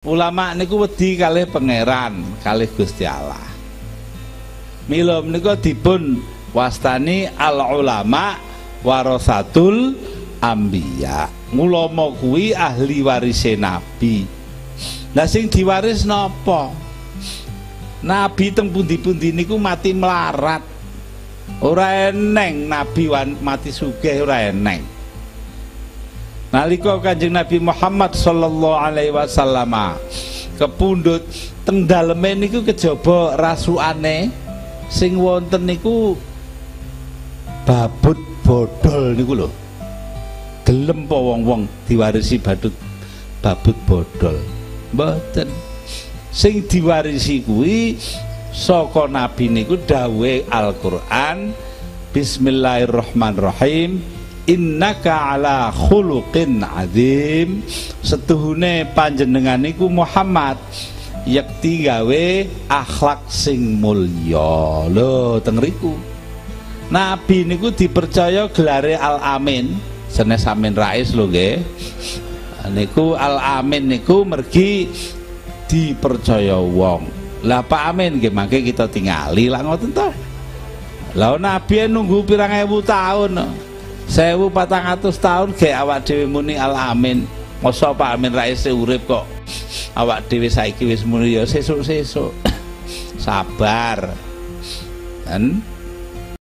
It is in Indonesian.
ulama niku wedi kalih pangeran kalih Gusti Allah. Mila menika dipun wastani al ulama warasatul ambiya. Ulama kuwi ahli warise nabi. Lah sing diwaris napa? Nabi teng pundi-pundi niku mati melarat. Ora eneng nabi mati sugih ora eneng nalika kanjeng Nabi Muhammad sallallahu alaihi wasallam kepundhut teng daleme niku kejaba rasukane sing wonten niku babut bodol niku lho. Gelem po wong-wong diwarisi badut babut bodol. Mboten. Sing diwarisi kuwi saka nabi niku dawuhe Al-Qur'an Bismillahirrahmanirrahim innaka ala khuluqin azim. Setuhune panjenengan niku Muhammad. Yakti gawe akhlak sing mulya lho teng riku. Nabi niku dipercaya gelare Al Amin. Senes Amin Rais lho nggih. Niku Al Amin niku mergi dipercaya wong. Lah Pak Amin nggih mangke kita tingali. Lah ngoten to lah Nabi nunggu pirang ewu tahun sewu patang atus tahun kayak awak dewi muni Al Amin masa Pak Amin Rais urip kok? Awak dewi saiki wis muni ya sesuk-sesuk. Sabar. Kan